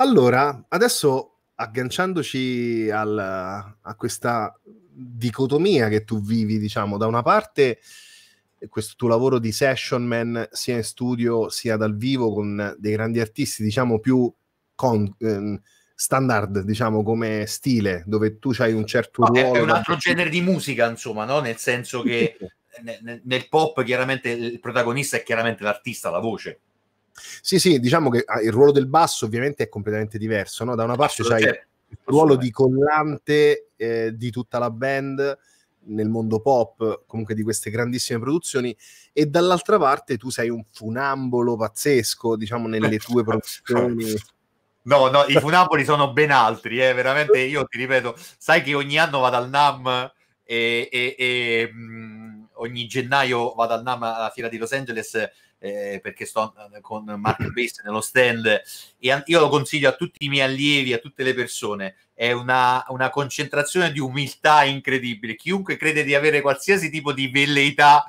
Allora, adesso agganciandoci al, a questa dicotomia che tu vivi, diciamo, da una parte questo tuo lavoro di session man sia in studio sia dal vivo con dei grandi artisti, diciamo più con, ehm, standard, diciamo come stile, dove tu hai un certo no, ruolo. È un altro genere di musica, insomma, no? nel senso che nel, nel pop chiaramente il protagonista è chiaramente l'artista, la voce. Sì, sì, diciamo che ah, il ruolo del basso ovviamente è completamente diverso, no? Da una parte c'hai il ruolo di collante eh, di tutta la band nel mondo pop, comunque di queste grandissime produzioni, e dall'altra parte tu sei un funambolo pazzesco, diciamo, nelle tue produzioni. No, no, i funamboli sono ben altri, eh, veramente io ti ripeto, sai che ogni anno vado al NAM e, e, e mh, mm, ogni gennaio vado al NAM alla fiera di Los Angeles eh, perché sto eh, con Mark Bass nello stand e io lo consiglio a tutti i miei allievi, a tutte le persone. È una, una concentrazione di umiltà incredibile. Chiunque crede di avere qualsiasi tipo di velleità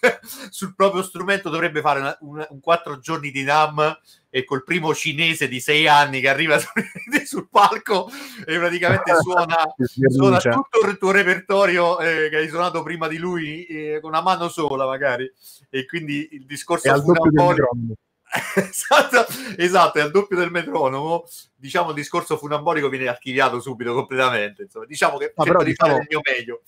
sul proprio strumento dovrebbe fare una, una, un quattro giorni di NAM e col primo cinese di sei anni che arriva sul palco e praticamente suona, suona tutto il tuo repertorio eh, che hai suonato prima di lui eh, con una mano sola magari. E quindi il discorso è esatto, esatto, è al doppio del metronomo. Diciamo il discorso funambolico viene archiviato subito completamente. Insomma, diciamo che no, però, di diciamo, fare il mio meglio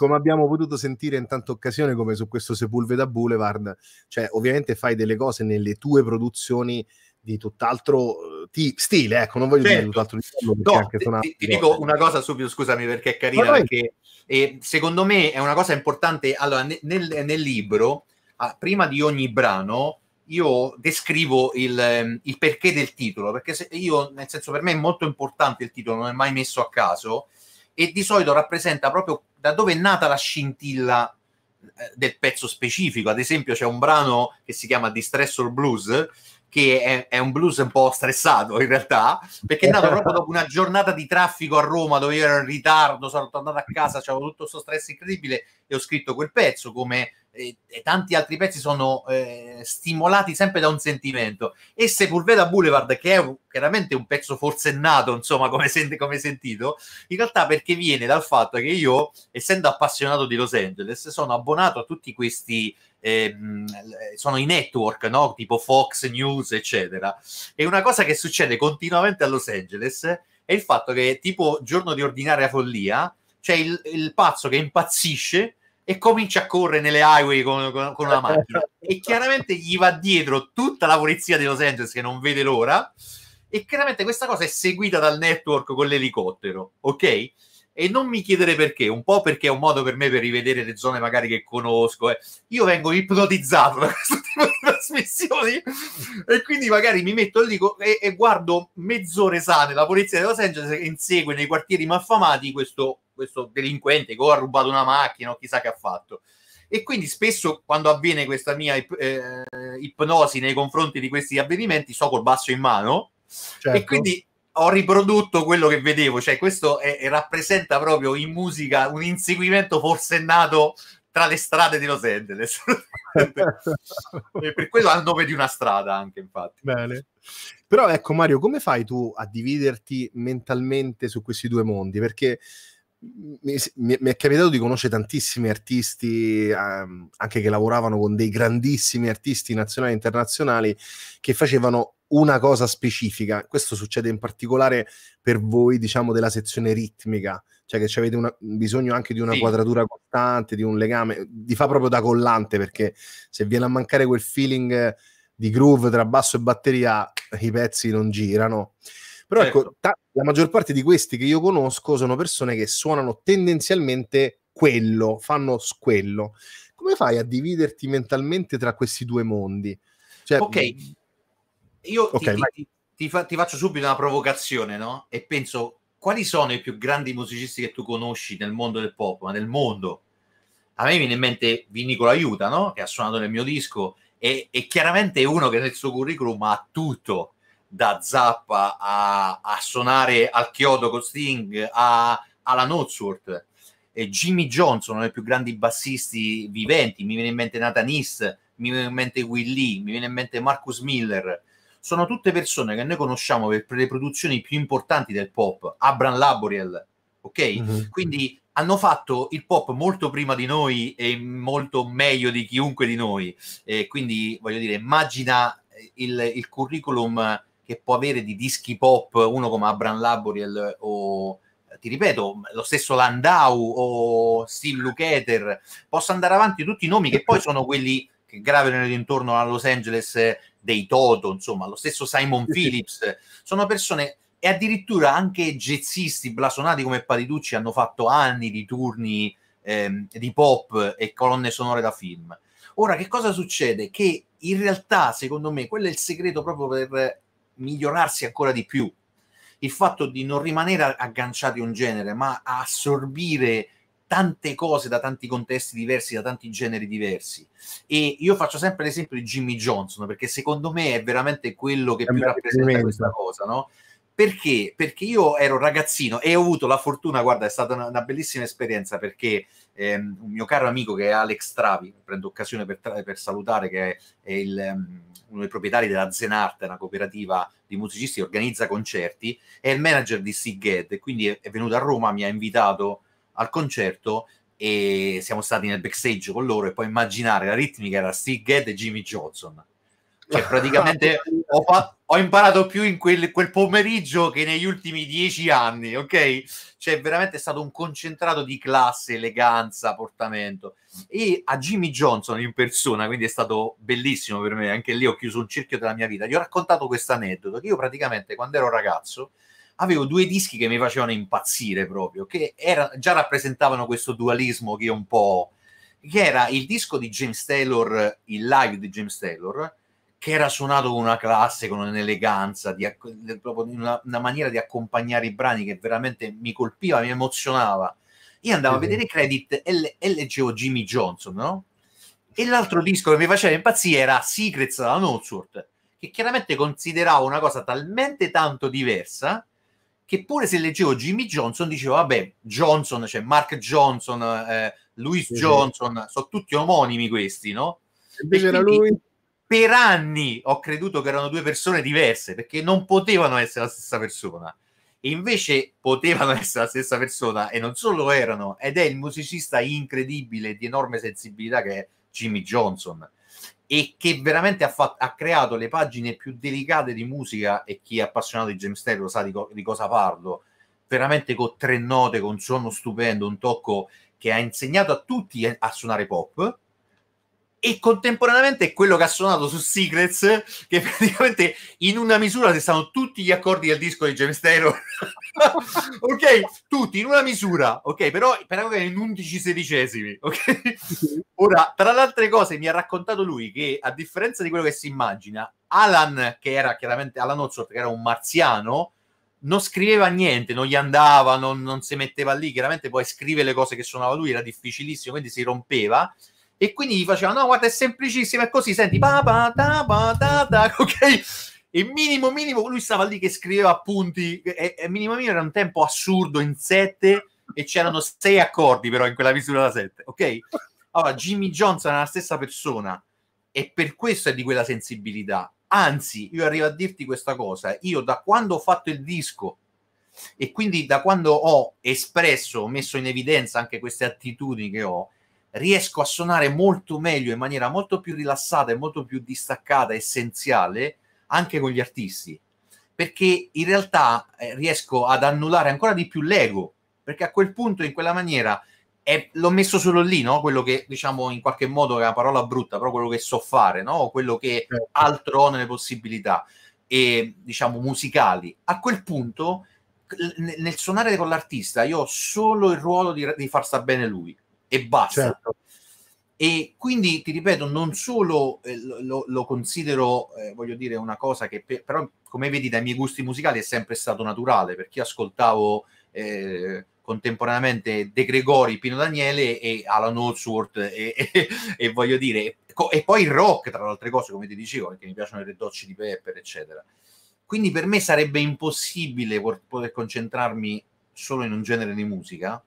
come abbiamo potuto sentire in tante occasioni, come su questo Sepulveda Boulevard, cioè ovviamente fai delle cose nelle tue produzioni di tutt'altro ti, stile, ecco, non voglio certo. dire tutt'altro di no, anche ti, ti, ti dico una cosa subito, scusami perché è carina, perché eh, secondo me è una cosa importante. Allora, nel, nel libro, ah, prima di ogni brano, io descrivo il, ehm, il perché del titolo, perché io, nel senso, per me è molto importante il titolo, non è mai messo a caso, e di solito rappresenta proprio da dove è nata la scintilla eh, del pezzo specifico. Ad esempio, c'è un brano che si chiama Distressor Blues, che è, è, un blues un po' stressato in realtà, perché è nato proprio dopo una giornata di traffico a Roma dove io ero in ritardo, sono tornato a casa, avevo tutto questo stress incredibile e ho scritto quel pezzo come e, e tanti altri pezzi sono eh, stimolati sempre da un sentimento e Sepulveda Boulevard che è chiaramente un pezzo forsennato insomma come, sente, come sentito in realtà perché viene dal fatto che io essendo appassionato di Los Angeles sono abbonato a tutti questi eh, sono i network no? tipo Fox News eccetera e una cosa che succede continuamente a Los Angeles è il fatto che tipo giorno di ordinaria follia c'è il, il pazzo che impazzisce e comincia a correre nelle highway con, con, con una macchina e chiaramente gli va dietro tutta la polizia di Los Angeles che non vede l'ora e chiaramente questa cosa è seguita dal network con l'elicottero, ok? E non mi chiedere perché, un po' perché è un modo per me per rivedere le zone magari che conosco. Eh. Io vengo ipnotizzato da questo tipo di trasmissioni e quindi magari mi metto lì e, e guardo mezz'ore sane la polizia di Los Angeles che insegue nei quartieri malfamati questo questo delinquente che o ha rubato una macchina o chissà che ha fatto. E quindi spesso quando avviene questa mia eh, ipnosi nei confronti di questi avvenimenti, so col basso in mano certo. e quindi ho riprodotto quello che vedevo, cioè questo è, rappresenta proprio in musica un inseguimento forsennato tra le strade di Los Angeles. e per quello ha il nome di una strada anche, infatti. Bene. Però ecco Mario, come fai tu a dividerti mentalmente su questi due mondi? Perché mi, mi, è capitato di conoscere tantissimi artisti, um, anche che lavoravano con dei grandissimi artisti nazionali e internazionali, che facevano una cosa specifica. Questo succede in particolare per voi, diciamo, della sezione ritmica, cioè che avete una, bisogno anche di una sì. quadratura costante, di un legame, di fa proprio da collante, perché se viene a mancare quel feeling di groove tra basso e batteria, i pezzi non girano. Però ecco, certo. ecco, ta- la maggior parte di questi che io conosco sono persone che suonano tendenzialmente quello, fanno quello. Come fai a dividerti mentalmente tra questi due mondi? Cioè, ok, io okay, ti, ti, ti, fa, ti, faccio subito una provocazione, no? E penso, quali sono i più grandi musicisti che tu conosci nel mondo del pop, ma nel mondo? A me viene in mente Vinicolo Aiuta, no? Che ha suonato nel mio disco e, e chiaramente è uno che nel suo curriculum ha tutto da Zappa a, a suonare al chiodo con Sting a, alla Notsworth e Jimmy Johnson uno dei più grandi bassisti viventi mi viene in mente Nathan East mi viene in mente Will Lee mi viene in mente Marcus Miller sono tutte persone che noi conosciamo per, le produzioni più importanti del pop, Abram Laboriel, ok? Mm-hmm. Quindi hanno fatto il pop molto prima di noi e molto meglio di chiunque di noi. E quindi voglio dire, immagina il, il curriculum che può avere di dischi pop uno come Abram Laboriel o ti ripeto, lo stesso Landau o Steve Lukather, posso andare avanti tutti i nomi che poi sono quelli che gravano intorno a Los Angeles dei Toto, insomma, lo stesso Simon Phillips, sono persone e addirittura anche jazzisti blasonati come Patitucci hanno fatto anni di turni ehm, di pop e colonne sonore da film. Ora, che cosa succede? Che in realtà, secondo me, quello è il segreto proprio per migliorarsi ancora di più. Il fatto di non rimanere agganciati a un genere, ma assorbire tante cose da tanti contesti diversi, da tanti generi diversi. E io faccio sempre l'esempio di Jimmy Johnson, perché secondo me è veramente quello che è più rappresenta questa cosa, no? Perché? Perché io ero ragazzino e ho avuto la fortuna, guarda, è stata una, una bellissima esperienza perché ehm, un mio caro amico che è Alex Travi, prendo occasione per, per salutare, che è, il, um, uno dei proprietari della Zenarte, una cooperativa di musicisti che organizza concerti, è il manager di Sig quindi è, è venuto a Roma, mi ha invitato al concerto e siamo stati nel backstage con loro e poi immaginare la ritmica era Stig e Jimmy Johnson cioè, praticamente ho, fa- ho, imparato più in quel, quel, pomeriggio che negli ultimi dieci anni, ok? Cioè, veramente è stato un concentrato di classe, eleganza, portamento. E a Jimmy Johnson in persona, quindi è stato bellissimo per me, anche lì ho chiuso un cerchio della mia vita. Gli ho raccontato questo aneddoto, che io praticamente quando ero ragazzo avevo due dischi che mi facevano impazzire proprio, che era, già rappresentavano questo dualismo che un po'... che era il disco di James Taylor, il live di James Taylor, che era suonato con una classe, con un'eleganza, di, proprio una, una, maniera di accompagnare i brani che veramente mi colpiva, mi emozionava. Io andavo mm-hmm. a vedere i credit e, le, e, leggevo Jimmy Johnson, no? E l'altro disco che mi faceva impazzire era Secrets dalla Notsworth, che chiaramente consideravo una cosa talmente tanto diversa che pure se leggevo Jimmy Johnson dicevo, vabbè, Johnson, cioè Mark Johnson, eh, Louis mm-hmm. Johnson, sono tutti omonimi questi, no? Invece era lui per anni ho creduto che erano due persone diverse perché non potevano essere la stessa persona. E invece potevano essere la stessa persona e non solo erano, ed è il musicista incredibile di enorme sensibilità che è Jimmy Johnson e che veramente ha, fatto, ha creato le pagine più delicate di musica e chi è appassionato di James Taylor sa di, co- di cosa parlo, veramente con tre note, con un suono stupendo, un tocco che ha insegnato a tutti a suonare pop e contemporaneamente è quello che ha suonato su Secrets che praticamente in una misura si stanno tutti gli accordi del disco di James Taylor. Ok? Tutti in una misura ok? Però, però in 11 sedicesimi ok? Ora tra le altre cose mi ha raccontato lui che a differenza di quello che si immagina Alan che era chiaramente Alan Ozzort che era un marziano non scriveva niente, non gli andava, non, non si metteva lì. Chiaramente poi scrivere le cose che suonava lui era difficilissimo, quindi si rompeva e quindi gli faceva no guarda è semplicissimo è così senti pa, pa, ta, pa, ta, ta, ok? E minimo minimo lui stava lì che scriveva appunti e, e minimo minimo era un tempo assurdo in sette e c'erano sei accordi però in quella misura da sette ok? Allora Jimmy Johnson è la stessa persona e per questo è di quella sensibilità. Anzi io arrivo a dirti questa cosa io da quando ho fatto il disco e quindi da quando ho espresso ho messo in evidenza anche queste attitudini che ho riesco a suonare molto meglio, in maniera molto più rilassata e molto più distaccata, essenziale, anche con gli artisti. Perché in realtà eh, riesco ad annullare ancora di più l'ego, perché a quel punto, in quella maniera, è, l'ho messo solo lì, no? Quello che, diciamo, in qualche modo è una parola brutta, però quello che so fare, no? Quello che certo. altro ho nelle possibilità, e, diciamo, musicali. A quel punto, nel suonare con l'artista, io ho solo il ruolo di, di far sta bene lui e basta. Certo. E quindi ti ripeto, non solo eh, lo, lo, considero, eh, voglio dire, una cosa che pe- però, come vedi, dai miei gusti musicali è sempre stato naturale, perché ascoltavo eh, contemporaneamente De Gregori, Pino Daniele e Alan Holdsworth e, e, e, voglio dire, e poi il rock, tra le altre cose, come ti dicevo, perché mi piacciono le docce di Pepper, eccetera. Quindi per me sarebbe impossibile poter concentrarmi solo in un genere di musica,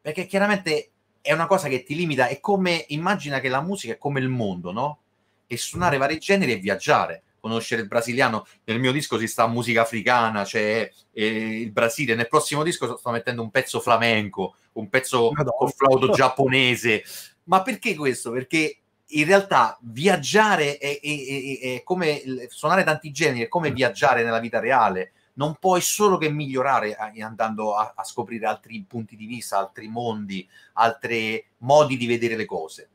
perché chiaramente è una cosa che ti limita, è come, immagina che la musica è come il mondo, no? E suonare vari generi e viaggiare. conoscere il brasiliano. Nel mio disco si sta musica africana, c'è eh, il Brasile. Nel prossimo disco sto mettendo un pezzo flamenco, un pezzo Madonna. con flauto giapponese. Ma perché questo? Perché in realtà viaggiare è, è, è, è, come suonare tanti generi, è come viaggiare nella vita reale. Non puoi solo che migliorare eh, andando a, a scoprire altri punti di vista, altri mondi, altri modi di vedere le cose.